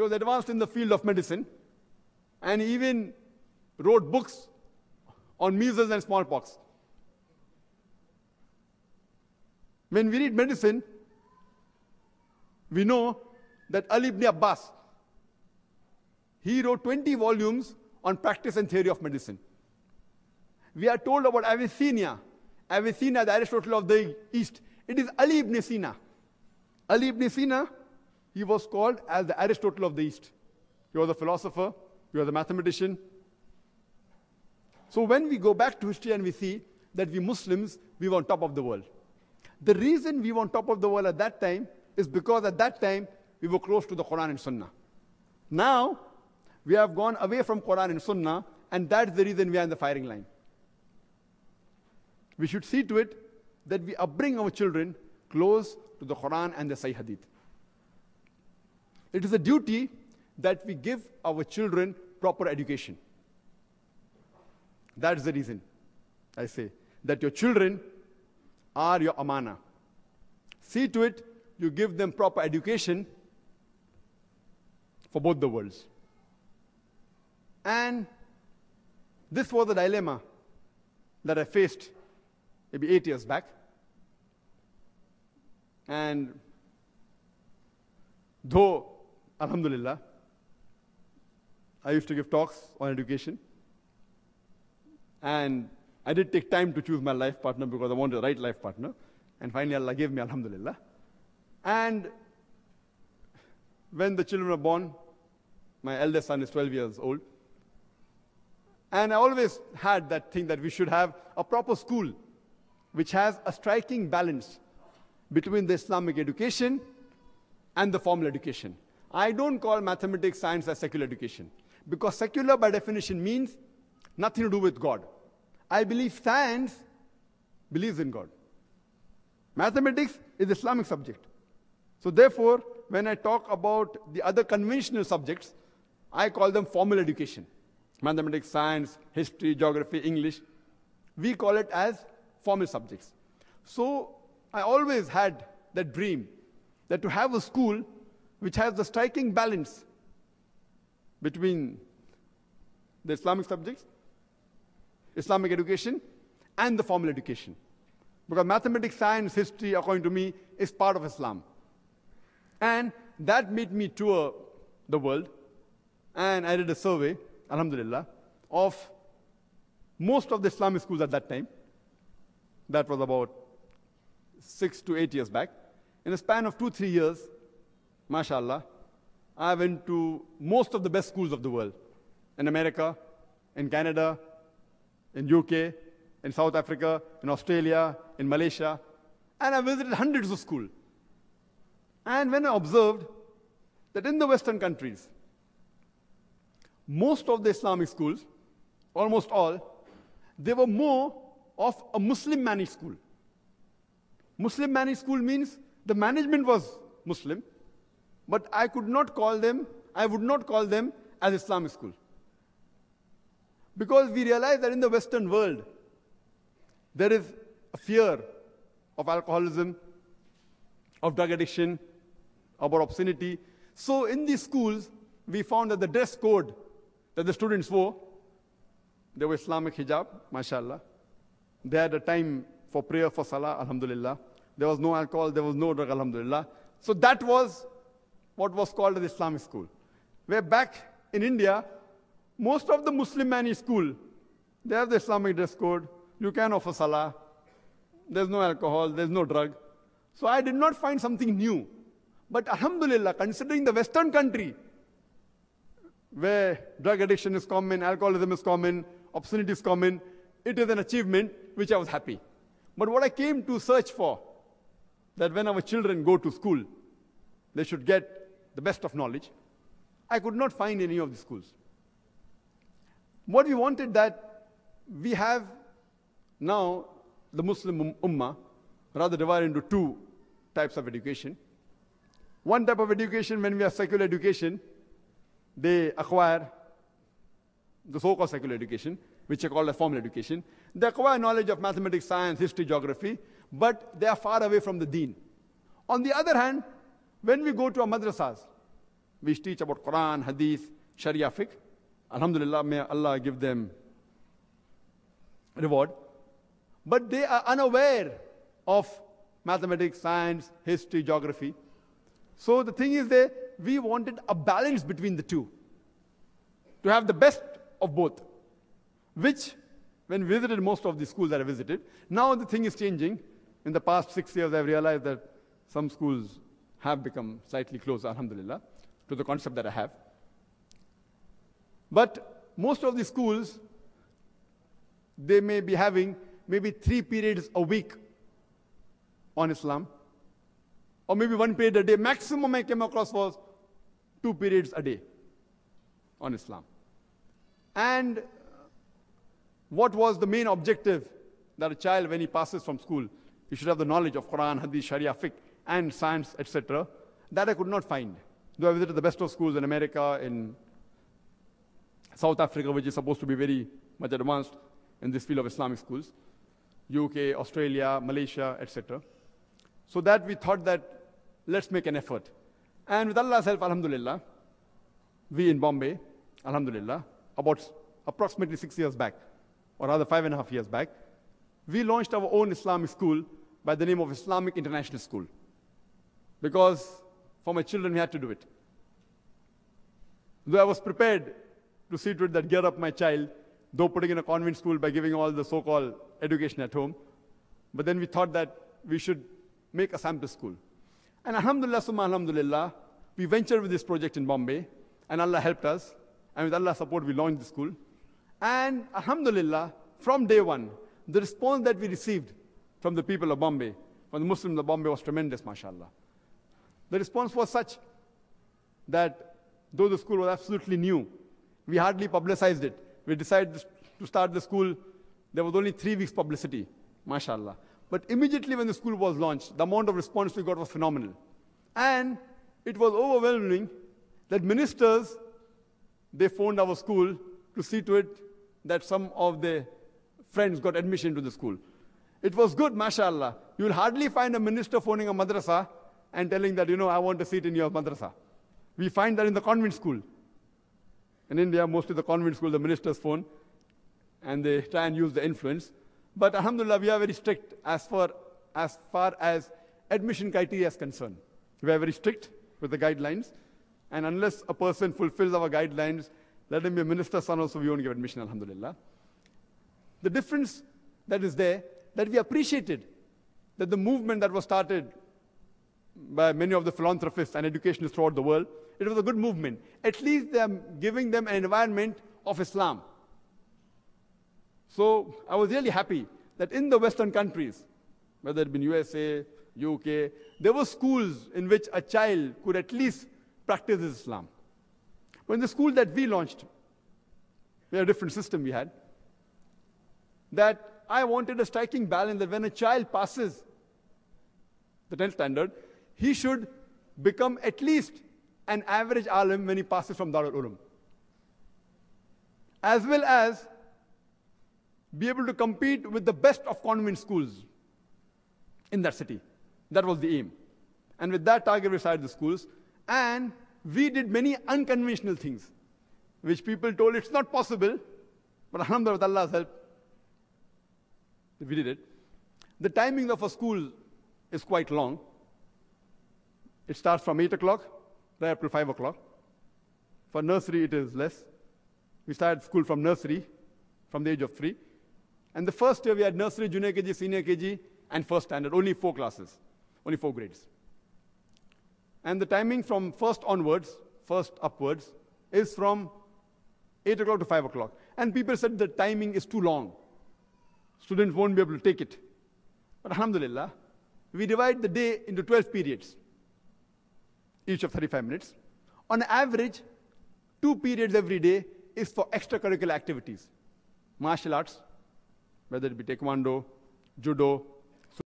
He was advanced in the field of medicine. And even wrote books on measles and smallpox. When we read medicine, we know that Ali ibn Abbas, he wrote 20 volumes on practice and theory of medicine. We are told about Avicenna. Avicenna, the Aristotle of the East. It is Ali ibn Sina. Ali ibn Sina, he was called as the Aristotle of the East. He was a philosopher, he was a mathematician. So when we go back to history and we see that we Muslims, we were on top of the world. The reason we were on top of the world at that time is because at that time we were close to the Quran and Sunnah. Now, we have gone away from Quran and Sunnah, and that's the reason we are in the firing line. We should see to it that we upbring our children close to the Quran and the Sahih Hadith. It is a duty that we give our children proper education. That is the reason I say that your children are your amana. See to it you give them proper education for both the worlds. And this was a dilemma that I faced maybe eight years back. And though, Alhamdulillah, I used to give talks on education. And I did take time to choose my life partner because I wanted the right life partner. And finally, Allah gave me, Alhamdulillah. And when the children were born, my eldest son is 12 years old. And I always had that thing that we should have a proper school which has a striking balance between the Islamic education and the formal education. I don't call mathematics, science as secular education because secular by definition means nothing to do with God. I believe science believes in God. Mathematics is Islamic subject. So therefore, when I talk about the other conventional subjects, I call them formal education. Mathematics, science, history, geography, English. We call it as formal subjects. So I always had that dream that to have a school which has the striking balance between the Islamic subjects, Islamic education, and the formal education. Because mathematics, science, history, according to me, is part of Islam. And that made me tour the world. And I did a survey, alhamdulillah, of most of the Islamic schools at that time. That was about six to eight years back. In a span of two, three years, mashallah, I went to most of the best schools of the world in America, in Canada, in UK, in South Africa, in Australia, in Malaysia, and I visited hundreds of schools. And when I observed that in the Western countries, most of the Islamic schools, almost all, they were more of a Muslim managed school. Muslim managed school means the management was Muslim, but I could not call them, I would not call them as Islamic school. Because we realize that in the Western world, there is a fear of alcoholism, of drug addiction, about obscenity. So in these schools, we found that the dress code that the students wore, they were Islamic hijab, mashallah. They had a time for prayer for salah, alhamdulillah. There was no alcohol, there was no drug, alhamdulillah. So that was what was called the Islamic school. Where back in India, most of the Muslim managed school, they have the Islamic dress code. You can offer salah. There's no alcohol, there's no drug. So I did not find something new. But Alhamdulillah, considering the Western country, where drug addiction is common, alcoholism is common, obscenity is common, it is an achievement which I was happy. But what I came to search for, that when our children go to school, they should get the best of knowledge, I could not find any of the schools. What we wanted that we have now the Muslim um, Ummah rather divided into two types of education. One type of education, when we have secular education, they acquire the so-called secular education, which are called a formal education. They acquire knowledge of mathematics, science, history, geography, but they are far away from the deen. On the other hand, when we go to our madrasas, which teach about Quran, Hadith, Sharia fiqh. Alhamdulillah, may Allah give them reward. But they are unaware of mathematics, science, history, geography. So the thing is we wanted a balance between the two. To have the best of both. Which, when we visited most of the schools that I visited, now the thing is changing. In the past six years, I've realized that some schools have become slightly closer, alhamdulillah, to the concept that I have. But most of the schools, they may be having maybe three periods a week on Islam, or maybe one period a day. Maximum I came across was two periods a day on Islam. And what was the main objective that a child, when he passes from school, he should have the knowledge of Quran, Hadith, Sharia, fiqh, and science, etc. That I could not find. Though I visited the best of schools in America, in South Africa, which is supposed to be very much advanced in this field of Islamic schools, UK, Australia, Malaysia, etc. So that we thought that let's make an effort. And with Allah's help, Alhamdulillah, we in Bombay, Alhamdulillah, about approximately six years back, or rather five and a half years back, we launched our own Islamic school by the name of Islamic International School. Because for my children, we had to do it. Though I was prepared to see to it that gear up my child, though putting in a convent school by giving all the so called education at home. But then we thought that we should make a sample school. And alhamdulillah, summa alhamdulillah, we ventured with this project in Bombay, and Allah helped us. And with Allah's support, we launched the school. And alhamdulillah, from day one, the response that we received from the people of Bombay, from the Muslims of Bombay, was tremendous, mashallah. The response was such that though the school was absolutely new, we hardly publicized it. We decided to start the school, there was only three weeks publicity, mashallah. But immediately when the school was launched, the amount of response we got was phenomenal. And it was overwhelming that ministers, they phoned our school to see to it that some of the friends got admission to the school. It was good, mashallah. You will hardly find a minister phoning a madrasa and telling that, you know, I want a seat in your madrasa. We find that in the convent school. In India, most of the convent school, the ministers phone and they try and use the influence. But alhamdulillah, we are very strict as far as, far as admission criteria is concerned. We are very strict with the guidelines. And unless a person fulfills our guidelines, let him be a minister's son also, we won't give admission, alhamdulillah. The difference that is there, that we appreciated that the movement that was started by many of the philanthropists and educationists throughout the world, it was a good movement. At least they are giving them an environment of Islam. So I was really happy that in the Western countries, whether it be USA, UK, there were schools in which a child could at least practice Islam. But in the school that we launched, we had a different system we had, that I wanted a striking balance that when a child passes the 10th standard, he should become at least an average alim when he passes from Darul Uloom. As well as be able to compete with the best of convent schools in that city. That was the aim. And with that target, we started the schools. And we did many unconventional things, which people told it's not possible. But alhamdulillah, with Allah's help, we did it. The timing of a school is quite long. It starts from 8 o'clock right up to 5 o'clock. For nursery, it is less. We started school from nursery, from the age of 3. And the first year we had nursery, junior KG, senior KG, and first standard, only four classes, only four grades. And the timing from first onwards, first upwards, is from 8 o'clock to 5 o'clock. And people said the timing is too long. Students won't be able to take it. But alhamdulillah, we divide the day into 12 periods, each of 35 minutes. On average, two periods every day is for extracurricular activities martial arts, whether it be taekwondo, judo,